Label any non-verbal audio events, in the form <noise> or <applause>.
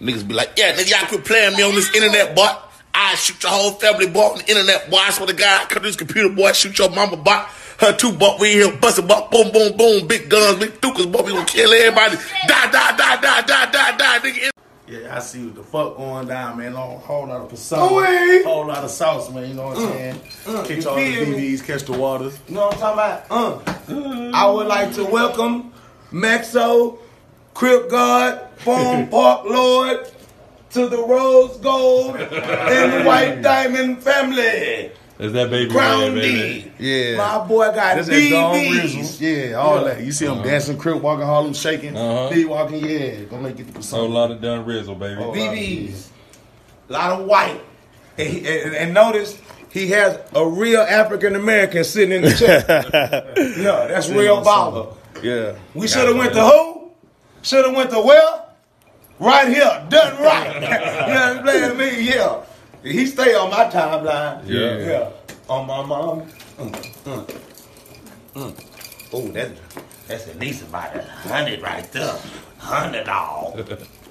Niggas be like, yeah, nigga, y'all quit playing me on this internet, boy. I shoot your whole family, boy, on the internet, boy. I swear to God, I cut this computer, boy. Shoot your mama, boy. Her two, boy. We in here busting, boy. Boom, boom, boom. Big guns, big thukas, boy. We gonna kill everybody. Die, die, die, die, die, die, die, nigga. Yeah, I see what the fuck going down, man. Long whole lot of persona, Oh, whole lot of sauce, man. You know what I'm saying? uh, catch all the feel? BBs, catch the waters. You know what I'm talking about? Uh, I would like to welcome Maxo, Crip God, Farm <laughs> Park Lord to the Rose Gold and White <laughs> Diamond family. Is that baby Crown man, baby. D. Yeah. My boy got That's that Dawn BBs. Yeah, all that. You see them dancing, crip walking, Harlem shaking, Uh-huh. D walking. Yeah, gonna make it the So a persona. lot of done Rizzle, baby. Oh. BBs. A lot of white. And, he, and, and notice he has a real African American sitting in the chair. <laughs> no, that's real baller. Yeah. We should have went to who? Should have went to well. Right here, done <laughs> right. <laughs> you know what I'm saying? Me, yeah. He stay on my timeline. Yeah. yeah. On my mom. Mm, mm, mm. Oh, that's that's at least about a hundred right there. Hundred all. <laughs>